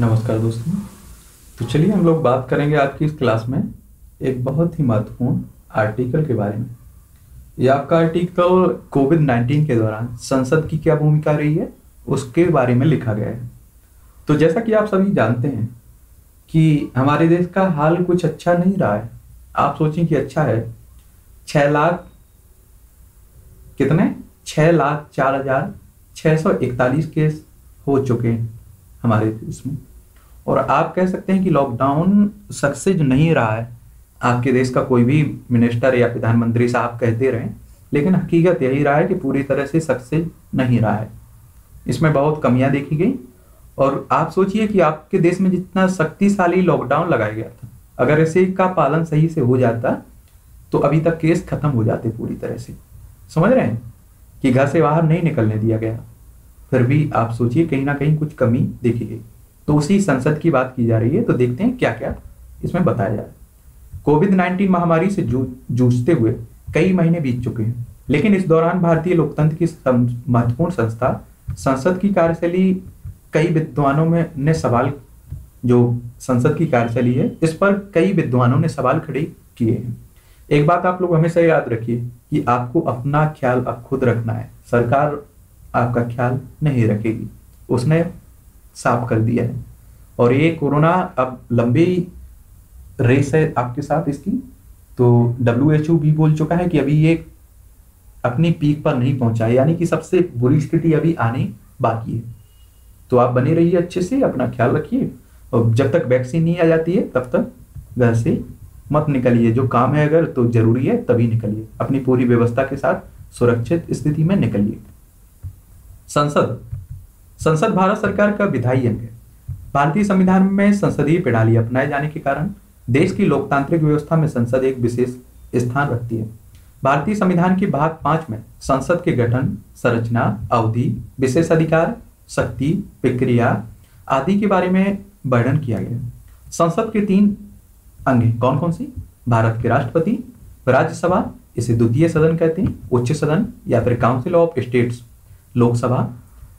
नमस्कार दोस्तों। तो चलिए हम लोग बात करेंगे आज की इस क्लास में एक बहुत ही महत्वपूर्ण आर्टिकल के बारे में। ये आपका आर्टिकल कोविड 19 के दौरान संसद की क्या भूमिका रही है, उसके बारे में लिखा गया है। तो जैसा कि आप सभी जानते हैं कि हमारे देश का हाल कुछ अच्छा नहीं रहा है। आप सोचें कि अच्छा है। छह लाख कितने? छह लाख चार हज़ार छह सौ इकतालीस केस हो चुके हैं। हमारे देश में। और आप कह सकते हैं कि लॉकडाउन सक्सेस नहीं रहा है। आपके देश का कोई भी मिनिस्टर या प्रधानमंत्री साहब कहते रहे, लेकिन हकीकत यही रहा है कि पूरी तरह से सक्सेस नहीं रहा है। इसमें बहुत कमियाँ देखी गई, और आप सोचिए कि आपके देश में जितना शक्तिशाली लॉकडाउन लगाया गया था, अगर इसे का पालन सही से हो जाता तो अभी तक केस खत्म हो जाते पूरी तरह से। समझ रहे हैं? कि घर से बाहर नहीं निकलने दिया गया। फिर भी आप सोचिए कहीं ना कहीं कुछ कमी देखी गई तो उसी संसद की बात की जा रही है तो देखते हैं क्या क्या इसमें बताया जा रहा है। कोविड नाइन्टीन महामारी से जूझते हुए कई महीने बीत चुके हैं, लेकिन इस दौरान भारतीय लोकतंत्र की महत्वपूर्ण संस्था, संसद की कार्यशैली, कई विद्वानों में, ने सवाल, जो संसद की कार्यशैली है, इस पर कई विद्वानों ने सवाल खड़े किए हैं। एक बात आप लोग हमेशा याद रखिए कि आपको अपना ख्याल खुद रखना है। सरकार आपका ख्याल नहीं रखेगी। उसने साफ़ कर दिया है। और ये कोरोना अब लंबी रेस है आपके साथ इसकी। तो डब्ल्यू एच ओ भी बोल चुका है कि अभी ये अपनी पीक पर नहीं पहुँचा है। यानी कि सबसे बुरी स्थिति अभी आने बाकी है। तो आप बने रहिए अच्छे से, अपना ख्याल रखिए। और जब तक वैक्सीन नहीं आ जाती है, तब तक घर से मत निकलिए। जो काम है अगर तो ज़रूरी है, तभी निकलिए। अपनी पूरी व्यवस्था के साथ सुरक्षित स्थिति में निकलिए। संसद। संसद भारत सरकार का विधायी अंग है। भारतीय संविधान में संसदीय प्रणाली अपनाए जाने के कारण देश की लोकतांत्रिक व्यवस्था में संसद एक विशेष स्थान रखती है। भारतीय संविधान के भाग पाँच में संसद के गठन, संरचना, अवधि, विशेष अधिकार, शक्ति, प्रक्रिया आदि के बारे में वर्णन किया गया संसद के तीन अंग कौन कौन सी? भारत के राष्ट्रपति, राज्यसभा, इसे द्वितीय सदन कहते हैं, उच्च सदन या फिर काउंसिल ऑफ़ स्टेट्स लोकसभा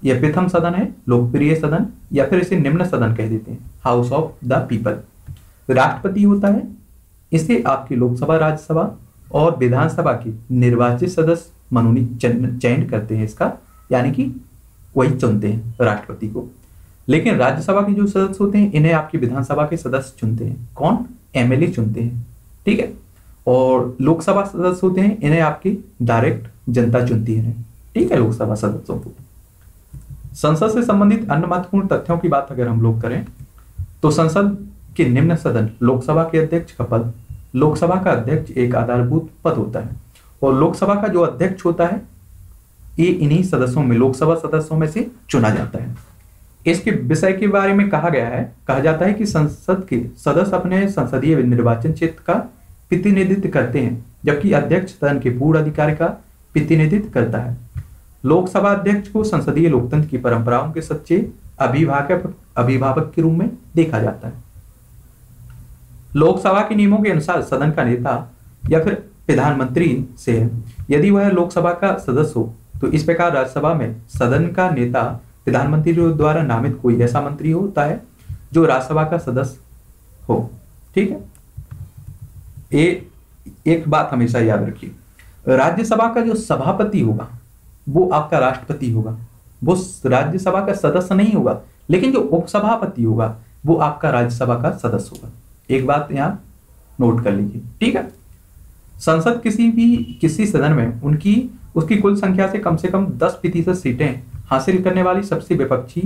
यह प्रथम सदन है, लोकप्रिय सदन, या फिर इसे निम्न सदन कह देते हैं हाउस ऑफ़ द पीपल राष्ट्रपति होता है, इसे आपकी लोकसभा, राज्यसभा और विधानसभा के निर्वाचित सदस्य मनोनीत चयन करते हैं इसका, यानी कि वही चुनते हैं राष्ट्रपति को। लेकिन राज्यसभा के जो सदस्य होते हैं, इन्हें आपकी विधानसभा के सदस्य चुनते हैं। कौन? एमएलए चुनते हैं। ठीक है? और लोकसभा सदस्य होते हैं, इन्हें आपकी डायरेक्ट जनता चुनती है। ठीक है, लोकसभा सदस्यों को। संसद से संबंधित अन्य महत्वपूर्ण तथ्यों की बात अगर हम लोग करें तो संसद के निम्न सदन, लोकसभा के अध्यक्ष का पद, लोकसभा का अध्यक्ष एक आधारभूत पद होता है। और लोकसभा का जो अध्यक्ष होता है, ये इन्हीं सदस्यों में, लोकसभा सदस्यों में से चुना जाता है। इसके विषय के बारे में कहा गया है, कहा जाता है कि संसद के सदस्य अपने संसदीय निर्वाचन क्षेत्र का प्रतिनिधित्व करते हैं, जबकि अध्यक्ष सदन के पूर्ण अधिकार का प्रतिनिधित्व करता है। लोकसभा अध्यक्ष को संसदीय लोकतंत्र की परंपराओं के सच्चे अभिभावक अभिभावक के रूप में देखा जाता है। लोकसभा के नियमों के अनुसार सदन का नेता या फिर प्रधानमंत्री से है। यदि वह लोकसभा का सदस्य हो तो इस प्रकार राज्यसभा में सदन का नेता प्रधानमंत्री द्वारा नामित कोई ऐसा मंत्री होता है जो राज्यसभा का सदस्य हो। ठीक है? ए, एक बात हमेशा याद रखिए। राज्यसभा का जो सभापति होगा वो आपका राष्ट्रपति होगा। वो राज्यसभा का सदस्य नहीं होगा, लेकिन जो उपसभापति होगा, वो आपका राज्यसभा का सदस्य होगा। एक बात यहाँ नोट कर लीजिए, ठीक है? संसद किसी भी, किसी सदन में उनकी, उसकी कुल संख्या से कम से कम दस प्रतिशत सीटें हासिल करने वाली सबसे विपक्षी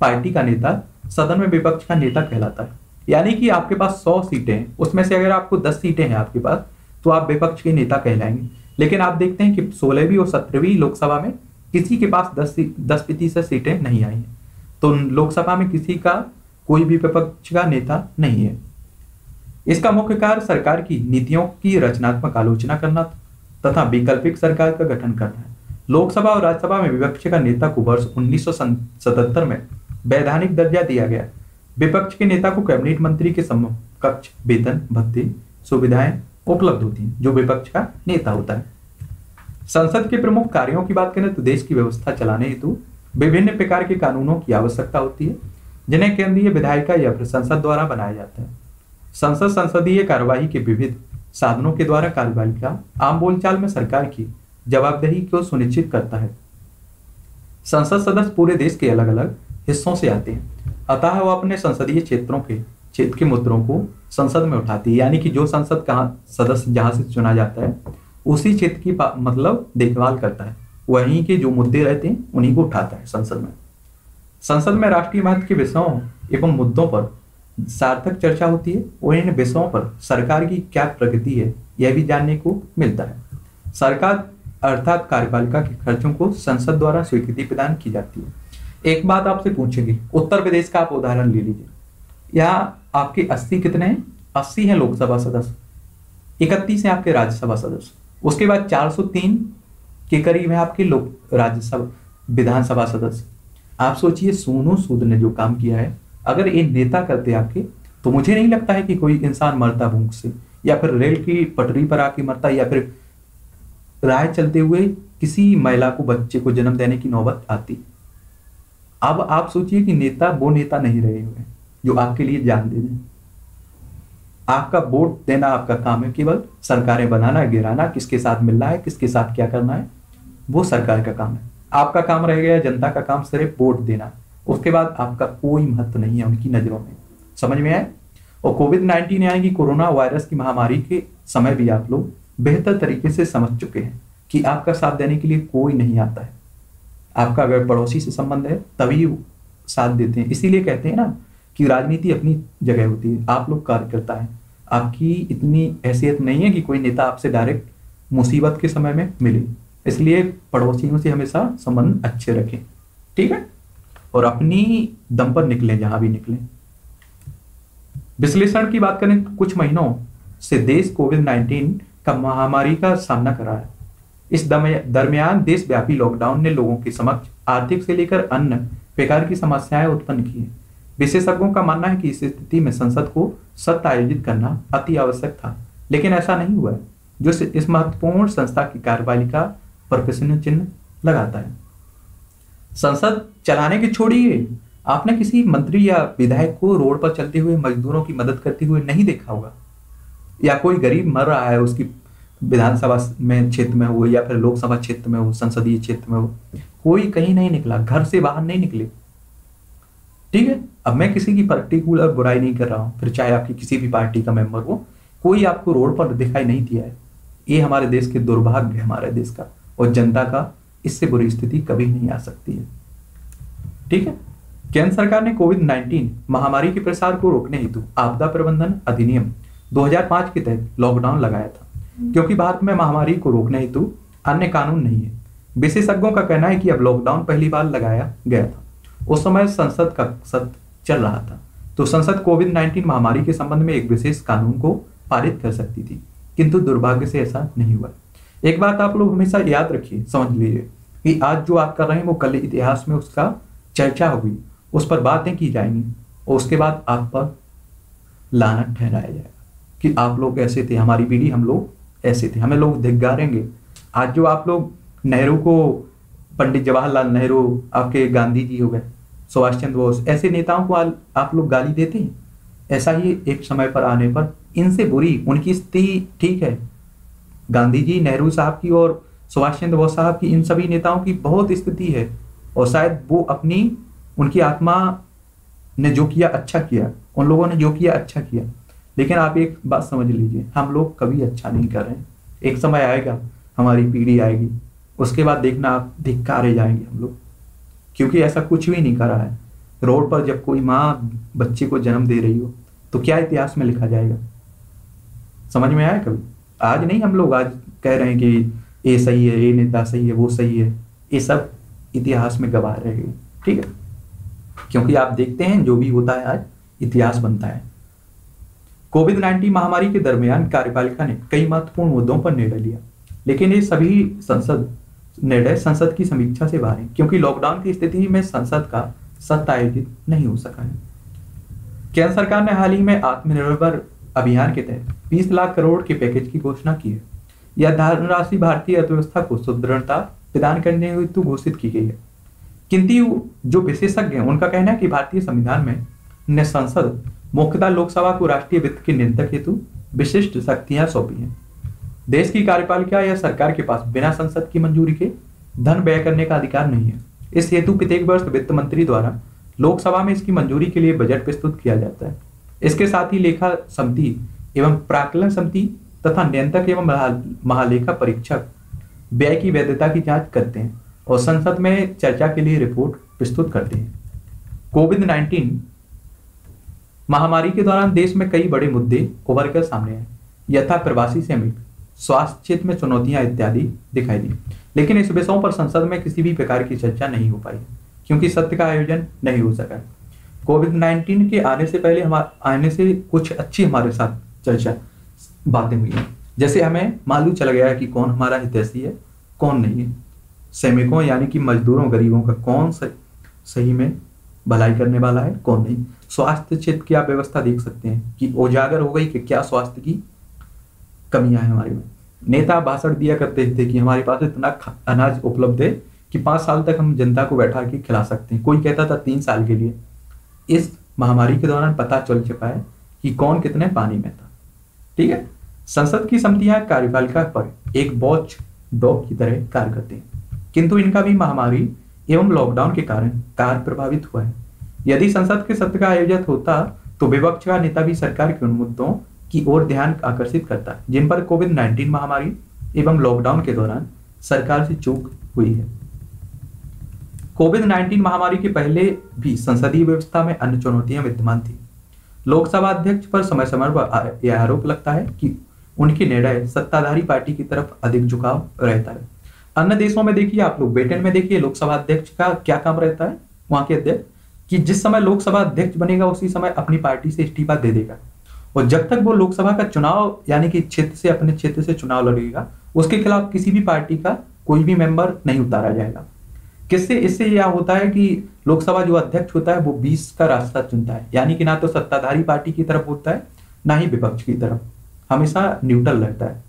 पार्टी का नेता सदन में विपक्ष का नेता कहलाता है। यानी कि आपके पास सौ सीटें, उसमें से अगर आपको दस सीटें हैं आपके पास तो आप विपक्ष के नेता कहलाएँगे। लेकिन आप देखते हैं कि सोलहवीं और सत्रहवीं लोकसभा में किसी के पास दस दस प्रतिशत सीटें नहीं आई हैं। तो लोकसभा में किसी का कोई भी विपक्ष का नेता नहीं है। इसका मुख्य कार्य सरकार की नीतियों की रचनात्मक आलोचना करना तथा वैकल्पिक सरकार का गठन करना है। लोकसभा और राज्यसभा में विपक्ष का नेता को वर्ष उन्नीस सौ सतहत्तर में वैधानिक दर्जा दिया गया। विपक्ष के नेता को कैबिनेट मंत्री के समकक्ष वेतन, भत्ते, सुविधाएँ उपलब्ध होती हैं, जो विपक्ष का नेता होता है। संसद के प्रमुख कार्यों की बात करें तो देश की व्यवस्था चलाने हेतु विभिन्न प्रकार के कानूनों की आवश्यकता होती है, जिन्हें केंद्रीय विधायिका या फिर संसद द्वारा बनाया जाता है। संसद संसदीय कार्यवाही के विविध साधनों के द्वारा कार्यपालिका आम बोलचाल में सरकार की जवाबदेही को सुनिश्चित करता है। संसद सदस्य पूरे देश के अलग अलग हिस्सों से आते हैं, अतः वह अपने संसदीय क्षेत्रों के क्षेत्र के मुद्दों को संसद में उठाती है। यानी कि जो संसद कहाँ सदस्य जहाँ से चुना जाता है, उसी क्षेत्र की मतलब देखभाल करता है। वहीं के जो मुद्दे रहते हैं, उन्हीं को उठाता है संसद में। संसद में राष्ट्रीय महत्व के विषयों एवं मुद्दों पर सार्थक चर्चा होती है और इन विषयों पर सरकार की क्या प्रगति है, यह भी जानने को मिलता है। सरकार अर्थात कार्यपालिका के खर्चों को संसद द्वारा स्वीकृति प्रदान की जाती है। एक बात आपसे पूछेंगे, उत्तर प्रदेश का आप उदाहरण ले लीजिए। यहाँ आपके अस्सी कितने हैं? अस्सी हैं लोकसभा सदस्य। इकतीस हैं आपके राज्यसभा सदस्य। उसके बाद 403 के करीब है आपके लोक, राज्यसभा, विधानसभा सदस्य। आप सोचिए, सोनू सूद ने जो काम किया है, अगर ये नेता करते आपके तो मुझे नहीं लगता है कि कोई इंसान मरता भूख से, या फिर रेल की पटरी पर आके मरता, या फिर राय चलते हुए किसी महिला को, बच्चे को जन्म देने की नौबत आती। अब आप सोचिए कि नेता, वो नेता नहीं रहे हुए जो आपके लिए जान दे दें आपका वोट देना आपका काम है, केवल सरकारें बनाना गिराना, किसके साथ मिलना है, किसके साथ क्या करना है, वो सरकार का काम है। आपका काम रह गया, जनता का काम सिर्फ़ वोट देना। उसके बाद आपका कोई महत्व नहीं है उनकी नज़रों में। समझ में आए और कोविड नाइन्टीन यानी कि कोरोना वायरस की महामारी के समय भी आप लोग बेहतर तरीके से समझ चुके हैं कि आपका साथ देने के लिए कोई नहीं आता है। आपका अगर पड़ोसी से संबंध है, तभी साथ देते हैं। इसीलिए कहते हैं ना कि राजनीति अपनी जगह होती है, आप लोग कार्यकर्ता हैं। आपकी इतनी हैसियत नहीं है कि कोई नेता आपसे डायरेक्ट मुसीबत के समय में मिले। इसलिए पड़ोसियों से हमेशा संबंध अच्छे रखें, ठीक है? और अपनी दम पर निकले, जहाँ भी निकले। विश्लेषण की बात करें, कुछ महीनों से देश कोविड नाइन्टीन का महामारी का सामना कर रहा है। इस दरमियान देशव्यापी लॉकडाउन ने लोगों के समक्ष आर्थिक से लेकर अन्य प्रकार की समस्याएँ उत्पन्न की है। विशेषज्ञों का मानना है कि इस स्थिति में संसद को सत्य आयोजित करना अति आवश्यक था, लेकिन ऐसा नहीं हुआ जो इस महत्वपूर्ण संस्था की कार्यपालिका पर प्रश्न चिन्ह लगाता है। संसद चलाने की छोड़िए आपने किसी मंत्री या विधायक को रोड पर चलते हुए मजदूरों की मदद करते हुए नहीं देखा होगा? या कोई गरीब मर रहा है, उसकी विधानसभा में क्षेत्र में हो या फिर लोकसभा क्षेत्र में हो, संसदीय क्षेत्र में हो, कोई कहीं नहीं निकला, घर से बाहर नहीं निकले। ठीक है? अब मैं किसी की पर्टिकुलर बुराई नहीं कर रहा हूँ। फिर चाहे आपकी किसी भी पार्टी का मेंबर हो, कोई आपको रोड पर दिखाई नहीं दिया है। ये हमारे देश के दुर्भाग्य है, हमारे देश का। और जनता का इससे बुरी स्थिति कभी नहीं आ सकती है। ठीक है? केंद्र सरकार ने कोविड 19 महामारी के प्रसार को रोकने हेतु आपदा प्रबंधन अधिनियम 2005 के तहत लॉकडाउन लगाया था। क्योंकि भारत में महामारी को रोकने हेतु अन्य कानून नहीं है। विशेषज्ञों का कहना है कि अब लॉकडाउन पहली बार लगाया गया था। उस समय संसद का सत्र चल रहा था। तो संसद कोविड 19 महामारी के संबंध में एक विशेष कानून को पारित कर सकती थी, किंतु दुर्भाग्य से ऐसा नहीं हुआ। एक बात आप लोग हमेशा याद रखिए, समझ लीजिए, कि आज जो आप कर रहे हैं वो कल इतिहास में उसका चर्चा होगी उस पर बातें की जाएँगी, और उसके बाद आप पर लानत ठहराया जाएगा कि आप लोग ऐसे थे, हमारी पीढ़ी हम लोग ऐसे थे, हमें लोग धिगारेंगे आज जो आप लोग नेहरू को पंडित जवाहरलाल नेहरू आपके गांधी जी हो गए, सुभाष चंद्र बोस, ऐसे नेताओं को आप लोग गाली देते हैं? ऐसा ही एक समय पर आने पर इनसे बुरी, उनकी स्थिति ठीक है। गांधी जी, नेहरू साहब की और सुभाष चंद्र बोस साहब की इन सभी नेताओं की बहुत स्थिति है और शायद वो अपनी, उनकी आत्मा ने जो किया अच्छा किया। उन लोगों ने जो किया अच्छा किया। लेकिन आप एक बात समझ लीजिए, हम लोग कभी अच्छा नहीं कर रहे एक समय आएगा, हमारी पीढ़ी आएगी। उसके बाद देखना आप धिक्कारे जाएँगे हम लोग। क्योंकि ऐसा कुछ भी नहीं करा है। रोड पर जब कोई माँ बच्चे को जन्म दे रही हो तो क्या इतिहास में लिखा जाएगा? समझ में आया कभी? आज नहीं हम लोग आज कह रहे हैं कि ये सही है ये नेता सही है, वो सही है। ये सब इतिहास में गवाह रहेगी ठीक है? क्योंकि आप देखते हैं जो भी होता है आज, इतिहास बनता है। कोविड नाइन्टीन महामारी के दरमियान कार्यपालिका ने कई महत्वपूर्ण मुद्दों पर निर्णय लिया। लेकिन ये सभी संसद निर्णय संसद की समीक्षा से बाहर है, क्योंकि लॉकडाउन की स्थिति में संसद का सत्ता आयोजित नहीं हो सका है। केंद्र सरकार ने हाल ही में आत्मनिर्भर अभियान के तहत 20 लाख करोड़ के पैकेज की घोषणा की है। यह धनराशि भारतीय अर्थव्यवस्था को सुदृढ़ता प्रदान करने हेतु घोषित की गई है। किंतु जो विशेषज्ञ हैं, उनका कहना है कि भारतीय संविधान में ने संसद मुख्यतः लोकसभा को राष्ट्रीय वित्त के नियंत्रक हेतु विशिष्ट शक्तियाँ सौंपी हैं। देश की कार्यपालिका या सरकार के पास बिना संसद की मंजूरी के धन व्यय करने का अधिकार नहीं है। इस हेतु प्रत्येक वर्ष वित्त मंत्री द्वारा लोकसभा में इसकी मंजूरी के लिए बजट प्रस्तुत किया जाता है। इसके साथ ही लेखा समिति एवं प्राकलन समिति तथा नियंत्रक एवं महालेखा परीक्षक व्यय की वैधता की जाँच करते हैं और संसद में चर्चा के लिए रिपोर्ट प्रस्तुत करते हैं। कोविड नाइन्टीन महामारी के दौरान देश में कई बड़े मुद्दे उभर कर सामने आए। यथा प्रवासी श्रमिक स्वास्थ्य क्षेत्र में चुनौतियाँ इत्यादि दिखाई दी। लेकिन इस विषयों पर संसद में किसी भी प्रकार की चर्चा नहीं हो पाई, क्योंकि सत्य का आयोजन नहीं हो सका। कोविड नाइन्टीन के आने से पहले हमारे, आने से कुछ अच्छी हमारे साथ चर्चा, बातें हुई। हैं जैसे हमें मालूम चल गया कि कौन हमारा हितैषी है, कौन नहीं है। श्रमिकों यानी कि मजदूरों, गरीबों का कौन सही में भलाई करने वाला है, कौन नहीं। स्वास्थ्य क्षेत्र की आप व्यवस्था देख सकते हैं कि उजागर हो गई कि क्या स्वास्थ्य की कमियाँ हैं हमारे। नेता भाषण दिया करते थे कि हमारे पास इतना अनाज उपलब्ध है कि पाँच साल तक हम जनता को बैठा के खिला सकते हैं। कोई कहता था तीन साल के लिए। इस महामारी के दौरान पता चल चुका है कि कौन कितने पानी में था। ठीक है? संसद की समितियाँ कार्यपालिका पर एक वॉच डॉग की तरह कार्य करती हैं। किंतु इनका भी महामारी एवं लॉकडाउन के कारण कार्य प्रभावित हुआ है। यदि संसद के सत्र का आयोजित होता तो विपक्ष का नेता भी सरकार के उन मुद्दों की ओर ध्यान आकर्षित करता है। जिन पर कोविड नाइन्टीन महामारी एवं लॉकडाउन के दौरान सरकार से चूक हुई है। कोविड नाइन्टीन महामारी के पहले भी संसदीय व्यवस्था में अन्य चुनौतियाँ विद्यमान थी। लोकसभा अध्यक्ष पर समय समय पर यह आरोप लगता है कि उनके निर्णय सत्ताधारी पार्टी की तरफ़ अधिक झुकाव रहता है। अन्य देशों में देखिए आप लोग, ब्रिटेन में देखिए लोकसभा अध्यक्ष का क्या काम रहता है? वहाँ के अध्यक्ष, कि जिस समय लोकसभा अध्यक्ष बनेगा, उसी समय अपनी पार्टी से इस्तीफा दे देगा। और जब तक वो लोकसभा का चुनाव, यानी कि क्षेत्र से, अपने क्षेत्र से चुनाव लड़ेगा, उसके खिलाफ किसी भी पार्टी का कोई भी मेंबर नहीं उतारा जाएगा। किससे, इससे यह होता है कि लोकसभा जो अध्यक्ष होता है, वो बीस का रास्ता चुनता है। यानी कि ना तो सत्ताधारी पार्टी की तरफ़ होता है, ना ही विपक्ष की तरफ़। हमेशा न्यूट्रल रहता है।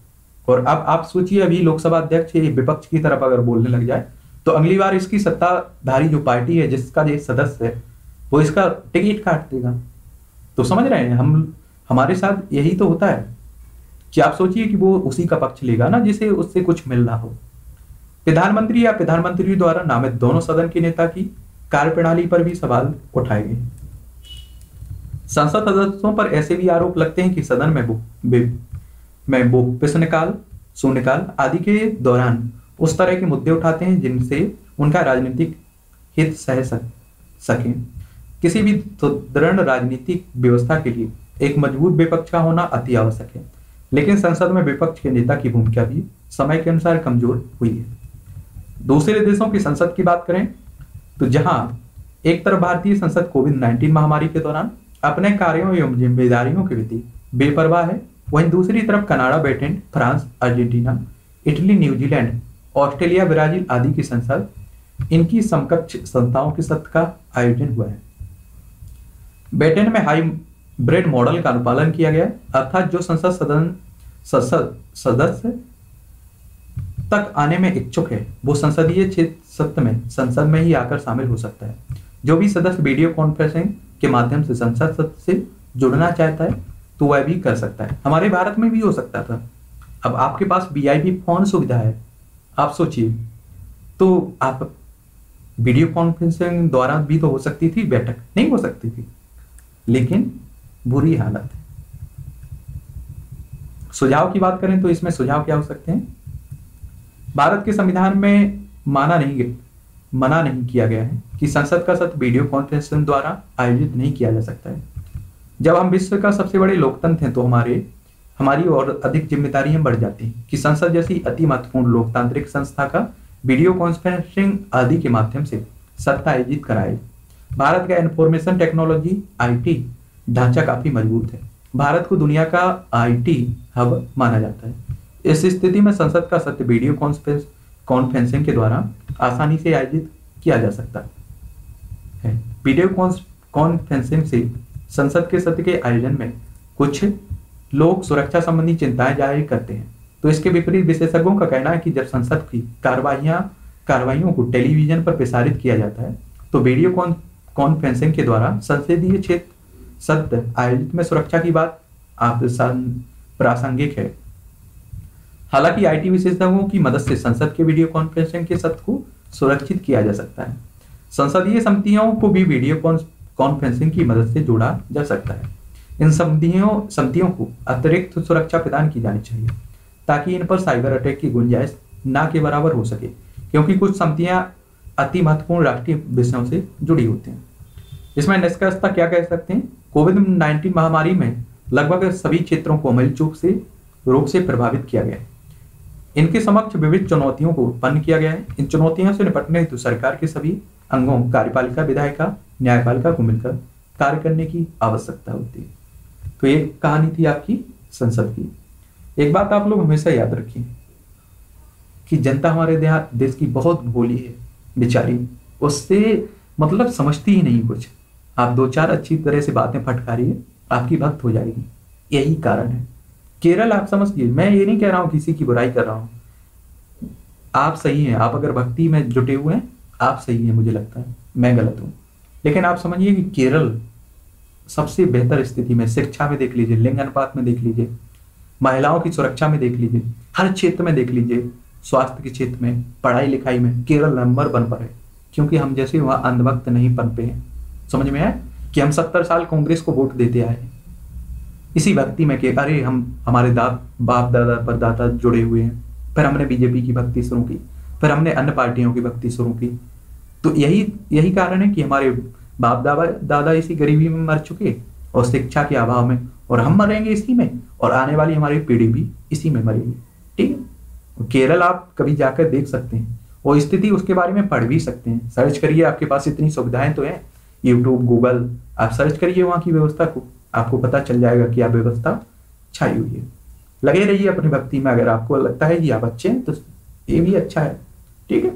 और अब आप सोचिए, अभी लोकसभा अध्यक्ष विपक्ष की तरफ़ अगर बोलने लग जाए तो अगली बार इसकी सत्ताधारी जो पार्टी है, जिसका ये सदस्य है, वो इसका टिकट काट देगा। तो समझ रहे हैं हम हमारे साथ यही तो होता है। कि आप सोचिए कि वो उसी का पक्ष लेगा ना, जिसे उससे कुछ मिल रहा हो। प्रधानमंत्री या प्रधानमंत्री द्वारा नामित दोनों सदन के नेता की कार्यप्रणाली पर भी सवाल उठाए गए। संसद सदस्यों पर ऐसे भी आरोप लगते हैं कि सदन में वो में वो प्रश्नकाल शून्यकाल आदि के दौरान उस तरह के मुद्दे उठाते हैं जिनसे उनका राजनीतिक हित सह सके। किसी भी सुदृढ़ राजनीतिक व्यवस्था के लिए एक मज़बूत विपक्ष का होना अति आवश्यक है। लेकिन संसद में विपक्ष के नेता की भूमिका भी समय के अनुसार कमज़ोर हुई है। दूसरे देशों की संसद की बात करें तो जहाँ एक तरफ़ भारतीय संसद कोविड 19 महामारी के दौरान अपने कार्यों एवं जिम्मेदारियों के प्रति बेपरवाह है, वहीं दूसरी तरफ़ Canada, Britain, France, Argentina, Italy, New Zealand, Australia, Brazil आदि की संसद, इनकी समकक्ष संस्थाओं के सत्र का आयोजन हुआ है। ब्रिटेन में हाई ब्रेड मॉडल का अनुपालन किया गया, अर्थात जो संसद सदन, संसद, सदस्य तक आने में इच्छुक है, वो संसदीय क्षेत्र सत्र में, संसद में ही आकर शामिल हो सकता है। जो भी सदस्य वीडियो कॉन्फ्रेंसिंग के माध्यम से संसद सत्र से जुड़ना चाहता है तो वह भी कर सकता है। हमारे भारत में भी हो सकता था। अब आपके पास वी फ़ोन सुविधा है, आप सोचिए। तो आप वीडियो कॉन्फ्रेंसिंग द्वारा भी तो हो सकती थी, बैठक नहीं हो सकती थी। लेकिन बुरी हालत है। सुझाव की बात करें तो इसमें सुझाव क्या हो सकते हैं? भारत के संविधान में माना नहीं गया, मना नहीं किया गया है कि संसद का सत्र वीडियो कॉन्फ्रेंसिंग द्वारा आयोजित नहीं किया जा सकता है। जब हम विश्व का सबसे बड़े लोकतंत्र हैं तो हमारे, हमारी और अधिक जिम्मेदारियाँ बढ़ जाती हैं कि संसद जैसी अति महत्वपूर्ण लोकतांत्रिक संस्था का वीडियो कॉन्फ्रेंसिंग आदि के माध्यम से सत्ता आयोजित कराए। भारत का इंफॉर्मेशन टेक्नोलॉजी, आईटी ढांचा काफ़ी मज़बूत है। भारत को दुनिया का आईटी हब माना जाता है। इस स्थिति में संसद का सत्य वीडियो कॉन्फ्रेंस कॉन्फ्रेंसिंग के द्वारा आसानी से आयोजित किया जा सकता है। वीडियो कॉन्फ्रेंसिंग से संसद के सत्र के आयोजन में कुछ लोग सुरक्षा संबंधी चिंताएँ ज़ाहिर करते हैं। तो इसके विपरीत विशेषज्ञों का कहना है कि जब संसद की कार्यवाहियाँ कार्रवाइयों को टेलीविज़न पर प्रसारित किया जाता है तो वीडियो कॉन्फ्रेंसिंग के द्वारा संसदीय क्षेत्र सत्र आयोजित में सुरक्षा की बात प्रासंगिक है। हालाँकि आईटी विशेषज्ञों की मदद से संसद के वीडियो कॉन्फ्रेंसिंग के सत्र को सुरक्षित किया जा सकता है। संसदीय समितियों को भी वीडियो कॉन्फ्रेंसिंग की मदद से जोड़ा जा सकता है। इन समितियों समितियों को अतिरिक्त सुरक्षा प्रदान की जानी चाहिए, ताकि इन पर साइबर अटैक की गुंजाइश ना के बराबर हो सके, क्योंकि कुछ समितियाँ अति महत्वपूर्ण राष्ट्रीय विषयों से जुड़ी होती हैं। इसमें निष्कर्षता क्या कह सकते हैं? कोविड नाइन्टीन महामारी में लगभग सभी क्षेत्रों को अमल चूक से, रोग से प्रभावित किया गया इनके समक्ष विविध चुनौतियों को उत्पन्न किया गया है। इन चुनौतियों से निपटने हेतु सरकार के सभी अंगों, कार्यपालिका विधायिका, न्यायपालिका को मिलकर कार्य करने की आवश्यकता होती है। तो ये कहानी थी आपकी संसद की। एक बात आप लोग हमेशा याद रखिए कि जनता हमारे देश की बहुत भोली है, बेचारी। उससे मतलब समझती ही नहीं कुछ। आप दो चार अच्छी तरह से बातें फटकारिए, आपकी भक्त हो जाएगी। यही कारण है। केरल, आप समझिए मैं ये नहीं कह रहा हूँ किसी की बुराई कर रहा हूँ। आप सही हैं, आप अगर भक्ति में जुटे हुए हैं, आप सही हैं, मुझे लगता है। मैं गलत हूँ। लेकिन आप समझिए कि केरल सबसे बेहतर स्थिति में, शिक्षा में देख लीजिए, लिंग अनुपात में देख लीजिए, महिलाओं की सुरक्षा में देख लीजिए, हर क्षेत्र में देख लीजिए, स्वास्थ्य के क्षेत्र में पढ़ाई लिखाई में, केरल नंबर वन पर है। क्योंकि हम जैसे वहाँ अंधभक्त नहीं पनपे हैं। समझ में आए कि हम सत्तर साल कांग्रेस को वोट देते आए इसी भक्ति में कि, अरे, हम, हमारे दाद, बाप, दादा पर दादा जुड़े हुए हैं। फिर हमने बीजेपी की भक्ति शुरू की। फिर हमने अन्य पार्टियों की भक्ति शुरू की। तो यही यही कारण है कि हमारे बाप, दादा दादा इसी गरीबी में मर चुके और शिक्षा के अभाव में। और हम मरेंगे इसी में। और आने वाली हमारी पीढ़ी भी इसी में मरेगी। ठीक है? केरल आप कभी जाकर देख सकते हैं। वो स्थिति उसके बारे में पढ़ भी सकते हैं। सर्च करिए, आपके पास इतनी सुविधाएँ तो हैं। यूट्यूब, गूगल, आप सर्च करिए वहाँ की व्यवस्था को, आपको पता चल जाएगा कि आप व्यवस्था छाई हुई है। लगे रहिए अपनी भक्ति में, अगर आपको लगता है कि आप अच्छे हैं तो ये भी अच्छा है, ठीक है?